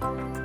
Bye.